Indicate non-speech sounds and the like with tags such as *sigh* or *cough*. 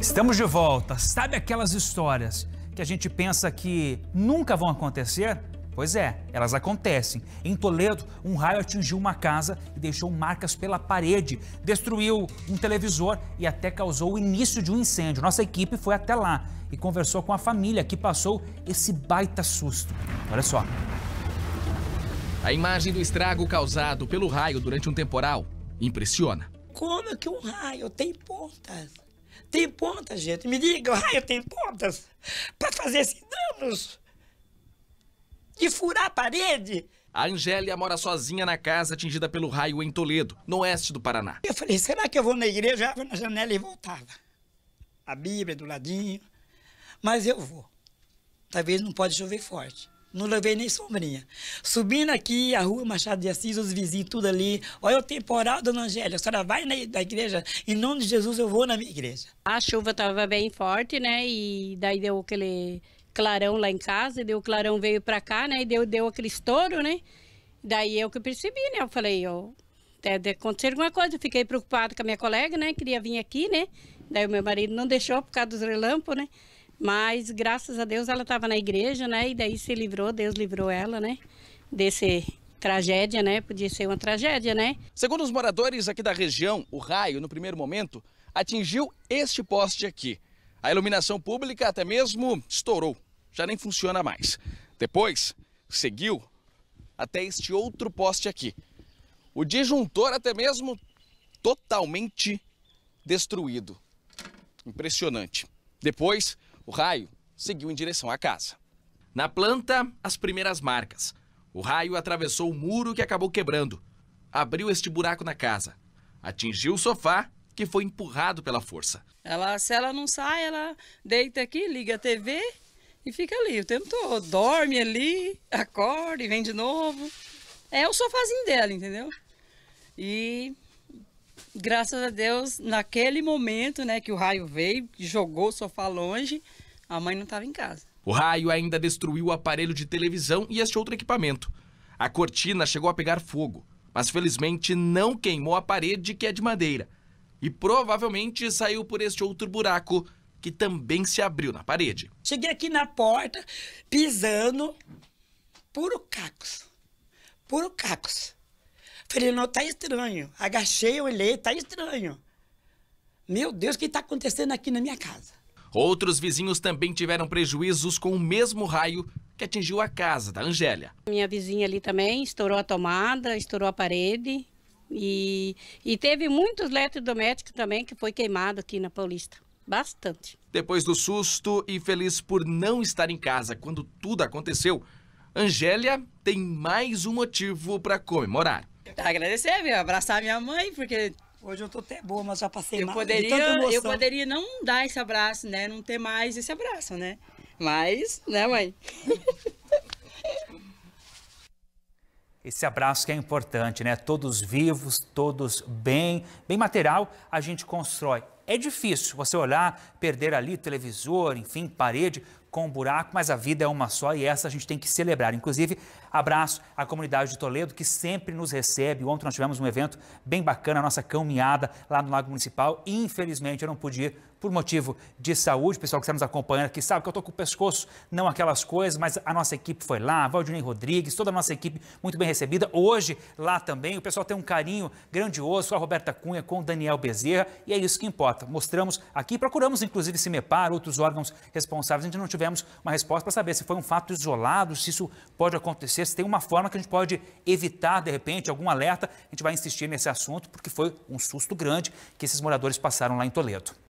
Estamos de volta. Sabe aquelas histórias que a gente pensa que nunca vão acontecer? Pois é, elas acontecem. Em Toledo, um raio atingiu uma casa e deixou marcas pela parede, destruiu um televisor e até causou o início de um incêndio. Nossa equipe foi até lá e conversou com a família que passou esse baita susto. Olha só. A imagem do estrago causado pelo raio durante um temporal impressiona. Como que um raio tem pontas? Tem pontas, gente. Me diga, o raio tem pontas para fazer esses danos? De furar a parede? A Angélia mora sozinha na casa atingida pelo raio em Toledo, no oeste do Paraná. Eu falei, será que eu vou na igreja? Eu na janela e voltava. A Bíblia do ladinho. Mas eu vou. Talvez não pode chover forte. Não levei nem sombrinha. Subindo aqui a rua Machado de Assis, os vizinhos tudo ali. Olha o temporal, dona Angélia. A senhora vai na, na igreja. Em nome de Jesus, eu vou na minha igreja. A chuva estava bem forte, né? E daí deu aquele clarão lá em casa. E deu o clarão veio para cá, né? E deu, deu aquele estouro, né? Daí eu que percebi, né? Eu falei, ó, deve acontecer alguma coisa. Eu fiquei preocupada com a minha colega, né? Queria vir aqui, né? Daí o meu marido não deixou por causa dos relâmpagos, né? Mas graças a Deus ela estava na igreja, né? E daí se livrou, Deus livrou ela, né? Desse tragédia, né? Podia ser uma tragédia, né? Segundo os moradores aqui da região, o raio, no primeiro momento, atingiu este poste aqui. A iluminação pública até mesmo estourou, já nem funciona mais. Depois, seguiu até este outro poste aqui. O disjuntor até mesmo totalmente destruído. Impressionante. Depois, o raio seguiu em direção à casa. Na planta, as primeiras marcas. O raio atravessou o muro que acabou quebrando. Abriu este buraco na casa. Atingiu o sofá, que foi empurrado pela força. Ela, se ela não sai, ela deita aqui, liga a TV e fica ali o tempo todo. Dorme ali, acorda e vem de novo. É o sofazinho dela, entendeu? E graças a Deus, naquele momento, né, que o raio veio, jogou o sofá longe, a mãe não estava em casa. O raio ainda destruiu o aparelho de televisão e este outro equipamento. A cortina chegou a pegar fogo, mas felizmente não queimou a parede, que é de madeira. E provavelmente saiu por este outro buraco, que também se abriu na parede. Cheguei aqui na porta, pisando, puro cacos. Puro cacos. Falei, não, tá estranho. Agachei, olhei, tá estranho. Meu Deus, o que está acontecendo aqui na minha casa? Outros vizinhos também tiveram prejuízos com o mesmo raio que atingiu a casa da Angélia. Minha vizinha ali também estourou a tomada, estourou a parede e, e teve muitos eletrodomésticos também que foi queimado aqui na Paulista. Bastante. Depois do susto e feliz por não estar em casa quando tudo aconteceu, Angélia tem mais um motivo para comemorar. Agradecer, viu? Abraçar minha mãe, porque Hoje eu tô até boa, mas já passei eu mal. poderia, eu poderia não dar esse abraço, né? Não ter mais esse abraço, né? Mas, né, mãe? *laughs* Esse abraço que é importante, né? Todos vivos, todos bem, bem material, a gente constrói. É difícil você olhar, perder ali televisor, enfim, parede com um buraco, mas a vida é uma só e essa a gente tem que celebrar. Inclusive, abraço à comunidade de Toledo que sempre nos recebe. Ontem nós tivemos um evento bem bacana, a nossa caminhada lá no Lago Municipal. Infelizmente, eu não pude ir por motivo de saúde. O pessoal que está nos acompanhando aqui sabe que eu estou com o pescoço, não aquelas coisas, mas a nossa equipe foi lá, Valdinei Rodrigues, toda a nossa equipe muito bem recebida. Hoje, lá também, o pessoal tem um carinho grandioso com a Roberta Cunha, com o Daniel Bezerra, e é isso que importa. Mostramos aqui, procuramos inclusive se MEPAR, outros órgãos responsáveis, a gente não tivemos uma resposta para saber se foi um fato isolado, se isso pode acontecer, se tem uma forma que a gente pode evitar, de repente, algum alerta. A gente vai insistir nesse assunto, porque foi um susto grande que esses moradores passaram lá em Toledo.